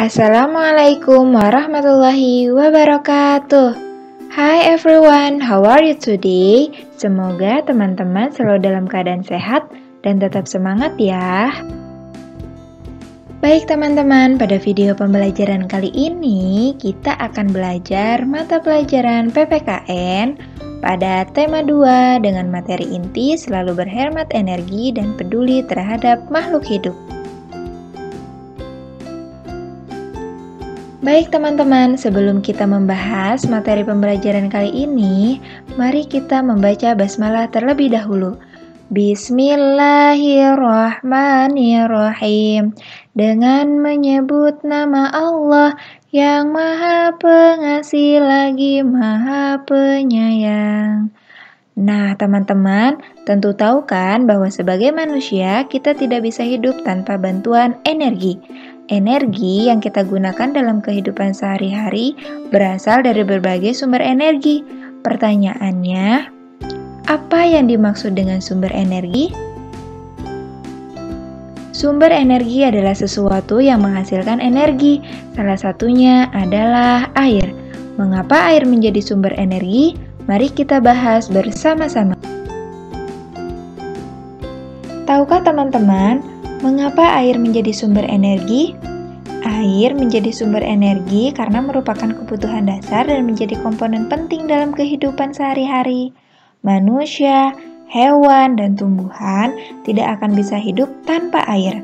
Assalamualaikum warahmatullahi wabarakatuh. Hi everyone, how are you today? Semoga teman-teman selalu dalam keadaan sehat dan tetap semangat ya. Baik teman-teman, pada video pembelajaran kali ini kita akan belajar mata pelajaran PPKN pada tema 2 dengan materi inti selalu berhemat energi dan peduli terhadap makhluk hidup. Baik teman-teman, sebelum kita membahas materi pembelajaran kali ini, mari kita membaca basmalah terlebih dahulu. Bismillahirrahmanirrahim. Dengan menyebut nama Allah yang maha pengasih lagi maha penyayang. Nah teman-teman, tentu tahu kan bahwa sebagai manusia kita tidak bisa hidup tanpa bantuan energi Energi yang kita gunakan dalam kehidupan sehari-hari berasal dari berbagai sumber energi. Pertanyaannya, apa yang dimaksud dengan sumber energi? Sumber energi adalah sesuatu yang menghasilkan energi. Salah satunya adalah air. Mengapa air menjadi sumber energi? Mari kita bahas bersama-sama. Tahukah teman-teman, Mengapa air menjadi sumber energi? Air menjadi sumber energi karena merupakan kebutuhan dasar dan menjadi komponen penting dalam kehidupan sehari-hari. Manusia, hewan, dan tumbuhan tidak akan bisa hidup tanpa air.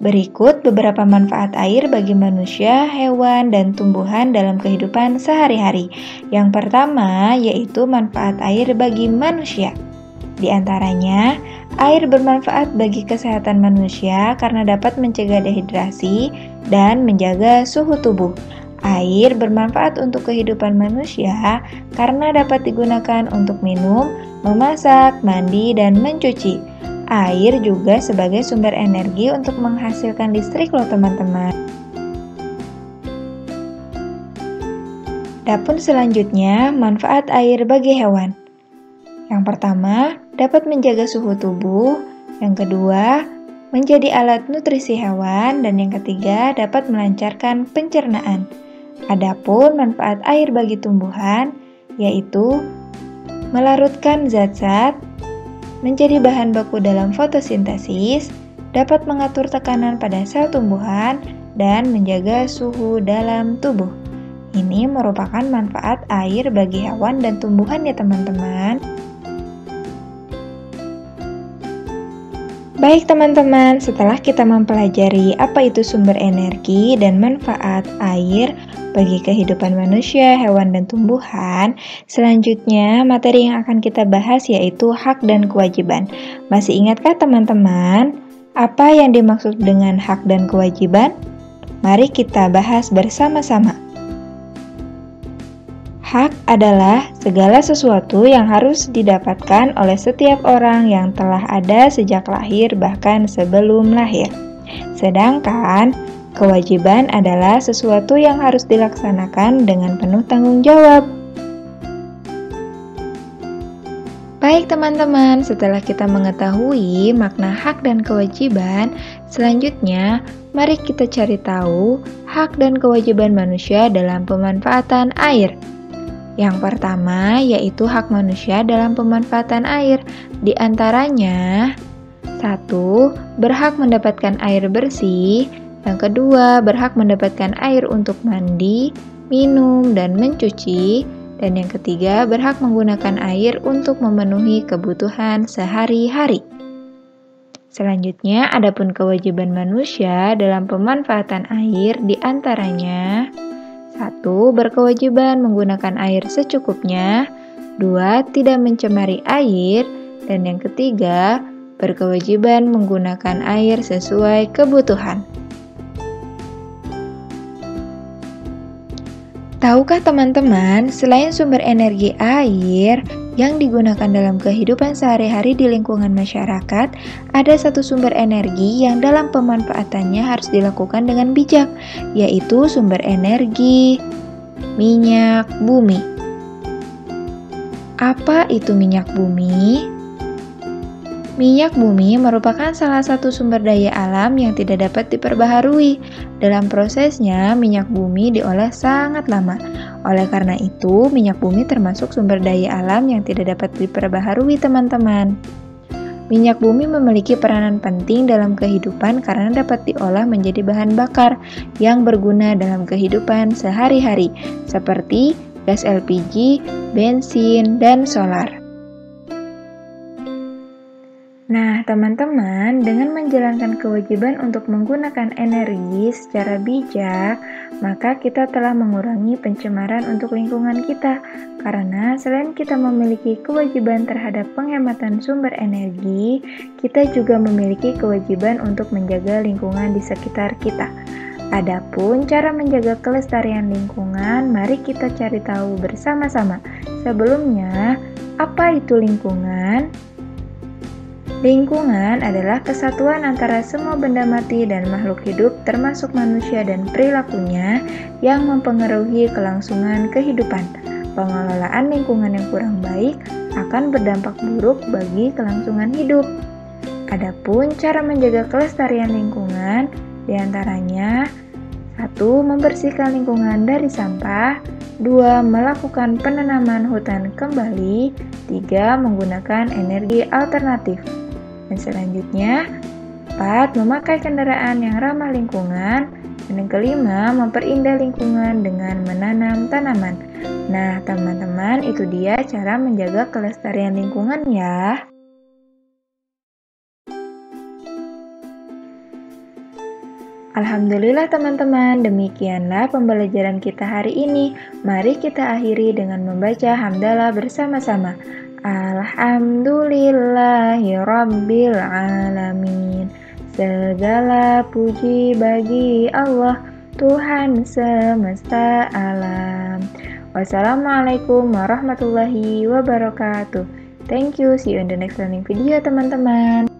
Berikut beberapa manfaat air bagi manusia, hewan, dan tumbuhan dalam kehidupan sehari-hari. Yang pertama yaitu manfaat air bagi manusia. Di antaranya, Air bermanfaat bagi kesehatan manusia karena dapat mencegah dehidrasi dan menjaga suhu tubuh. Air bermanfaat untuk kehidupan manusia karena dapat digunakan untuk minum, memasak, mandi, dan mencuci. Air juga sebagai sumber energi untuk menghasilkan listrik loh teman-teman. Dapun selanjutnya, manfaat air bagi hewan. Yang pertama, dapat menjaga suhu tubuh. Yang kedua, menjadi alat nutrisi hewan. Dan yang ketiga, dapat melancarkan pencernaan. Adapun manfaat air bagi tumbuhan, yaitu melarutkan zat-zat, menjadi bahan baku dalam fotosintesis, dapat mengatur tekanan pada sel tumbuhan, dan menjaga suhu dalam tubuh. Ini merupakan manfaat air bagi hewan dan tumbuhan ya teman-teman. Baik teman-teman, setelah kita mempelajari apa itu sumber energi dan manfaat air bagi kehidupan manusia, hewan, dan tumbuhan, selanjutnya materi yang akan kita bahas yaitu hak dan kewajiban. Masih ingatkah teman-teman apa yang dimaksud dengan hak dan kewajiban? Mari kita bahas bersama-sama. Hak adalah segala sesuatu yang harus didapatkan oleh setiap orang yang telah ada sejak lahir bahkan sebelum lahir. Sedangkan kewajiban adalah sesuatu yang harus dilaksanakan dengan penuh tanggung jawab. Baik teman-teman, setelah kita mengetahui makna hak dan kewajiban, selanjutnya mari kita cari tahu hak dan kewajiban manusia dalam pemanfaatan air. Yang pertama yaitu hak manusia dalam pemanfaatan air. Di antaranya, satu, berhak mendapatkan air bersih. Yang kedua, berhak mendapatkan air untuk mandi, minum, dan mencuci. Dan yang ketiga, berhak menggunakan air untuk memenuhi kebutuhan sehari-hari. Selanjutnya, adapun kewajiban manusia dalam pemanfaatan air di antaranya satu, berkewajiban menggunakan air secukupnya. Dua, tidak mencemari air. Dan yang ketiga, berkewajiban menggunakan air sesuai kebutuhan. Tahukah teman-teman, selain sumber energi air yang digunakan dalam kehidupan sehari-hari di lingkungan masyarakat, ada satu sumber energi yang dalam pemanfaatannya harus dilakukan dengan bijak, yaitu sumber energi minyak bumi. Apa itu minyak bumi? Minyak bumi merupakan salah satu sumber daya alam yang tidak dapat diperbaharui. Dalam prosesnya, minyak bumi diolah sangat lama. Oleh karena itu, minyak bumi termasuk sumber daya alam yang tidak dapat diperbaharui, teman-teman. Minyak bumi memiliki peranan penting dalam kehidupan karena dapat diolah menjadi bahan bakar yang berguna dalam kehidupan sehari-hari, seperti gas LPG, bensin, dan solar. Nah, teman-teman, dengan menjalankan kewajiban untuk menggunakan energi secara bijak, maka kita telah mengurangi pencemaran untuk lingkungan kita. Karena selain kita memiliki kewajiban terhadap penghematan sumber energi, kita juga memiliki kewajiban untuk menjaga lingkungan di sekitar kita. Adapun cara menjaga kelestarian lingkungan, mari kita cari tahu bersama-sama. Sebelumnya, apa itu lingkungan? Lingkungan adalah kesatuan antara semua benda mati dan makhluk hidup termasuk manusia dan perilakunya yang mempengaruhi kelangsungan kehidupan. Pengelolaan lingkungan yang kurang baik akan berdampak buruk bagi kelangsungan hidup. Adapun cara menjaga kelestarian lingkungan di antaranya satu, membersihkan lingkungan dari sampah, dua, melakukan penanaman hutan kembali, tiga, menggunakan energi alternatif. Dan selanjutnya, empat, memakai kendaraan yang ramah lingkungan. Dan yang kelima, memperindah lingkungan dengan menanam tanaman. Nah, teman-teman, itu dia cara menjaga kelestarian lingkungan ya. Alhamdulillah teman-teman, demikianlah pembelajaran kita hari ini. Mari kita akhiri dengan membaca hamdalah bersama-sama. Alhamdulillahi Alamin Segala puji bagi Allah Tuhan semesta alam. Wassalamualaikum warahmatullahi wabarakatuh. Thank you, see you in the next learning video teman-teman